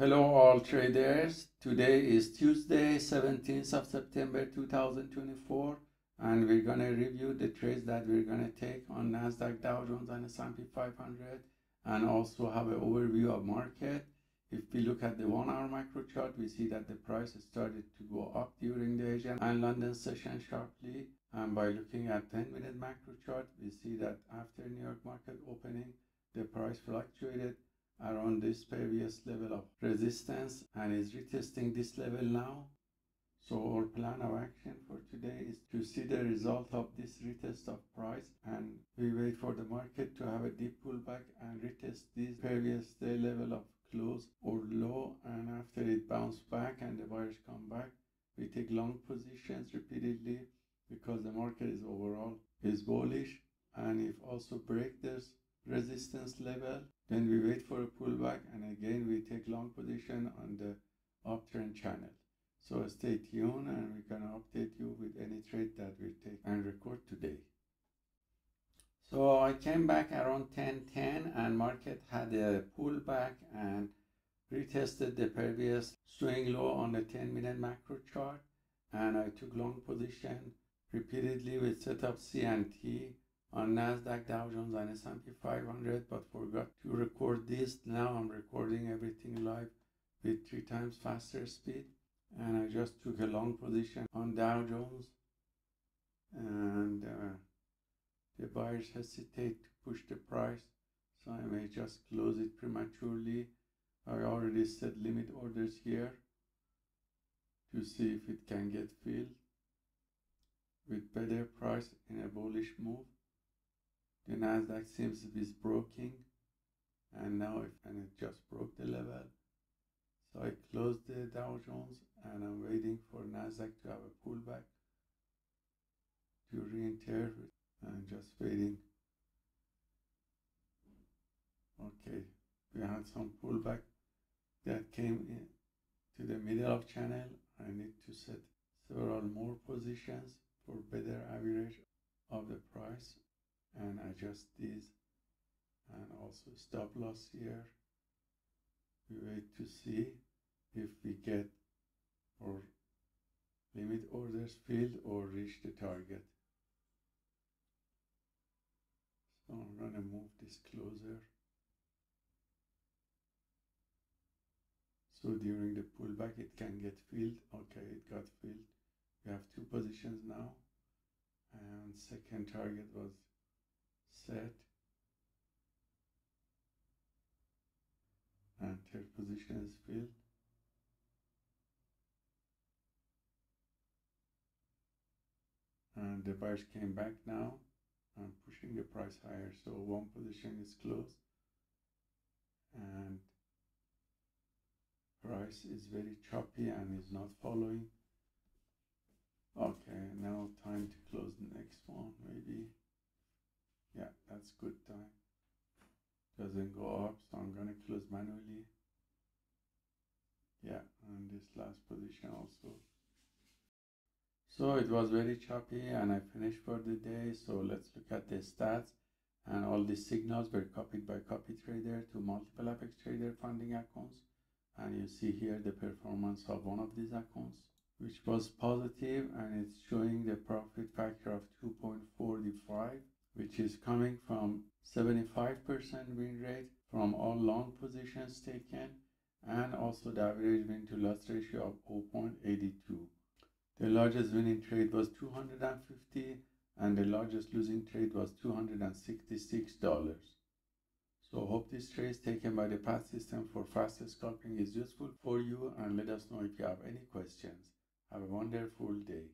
Hello all traders. Today is Tuesday, 17th of September 2024 and we're going to review the trades that we're going to take on Nasdaq, Dow Jones and S&P 500 and also have an overview of market. If we look at the one hour micro chart, we see that the price started to go up during the Asian and London session sharply. And by looking at 10 minute macro chart, we see that after New York market opening, the price fluctuated around this previous level of resistance and is retesting this level now. So our plan of action for today is to see the result of this retest of price and we wait for the market to have a deep pullback and retest this previous day level of close or low and after it bounce back and the buyers come back we take long positions repeatedly because the market is overall is bullish and if also break this resistance level then we wait for a pullback and again we take long position on the uptrend channel. So stay tuned and we're going to update you with any trade that we take and record today. So i came back around 1010 and market had a pullback and retested the previous swing low on the 10 minute macro chart and i took long position repeatedly with setup c and t on Nasdaq, Dow Jones, and S&P 500, but forgot to record this. Now I'm recording everything live with three times faster speed, and I just took a long position on Dow Jones, and uh, the buyers hesitate to push the price, so I may just close it prematurely. I already set limit orders here to see if it can get filled with better price in a bullish move the Nasdaq seems to be broken and now it, and it just broke the level. So I closed the Dow Jones and I'm waiting for Nasdaq to have a pullback to re-enter and just waiting. Okay we had some pullback that came in to the middle of channel. I need to set several more positions for better average of the price and adjust these and also stop loss here. We wait to see if we get or limit orders filled or reach the target. So I'm to move this closer. So during the pullback it can get filled. Okay it got filled. We have two positions now. And second target was set. And third position is filled and the buyers came back now. I'm pushing the price higher so one position is closed. And price is very choppy and is not following. Okay now time to close the next one maybe that's good time. Doesn't go up so I'm gonna close manually. Yeah and this last position also. So it was very choppy and I finished for the day so let's look at the stats and all these signals. Were copied by copy trader to multiple apex trader funding accounts. And you see here the performance of one of these accounts which was positive and it's showing the profit factor of 2.45 which is coming from 75% win rate from all long positions taken and also the average win to loss ratio of 0.82. The largest winning trade was 250 and the largest losing trade was $266. So hope this trade taken by the PAAT system for fast scalping is useful for you and let us know if you have any questions. Have a wonderful day.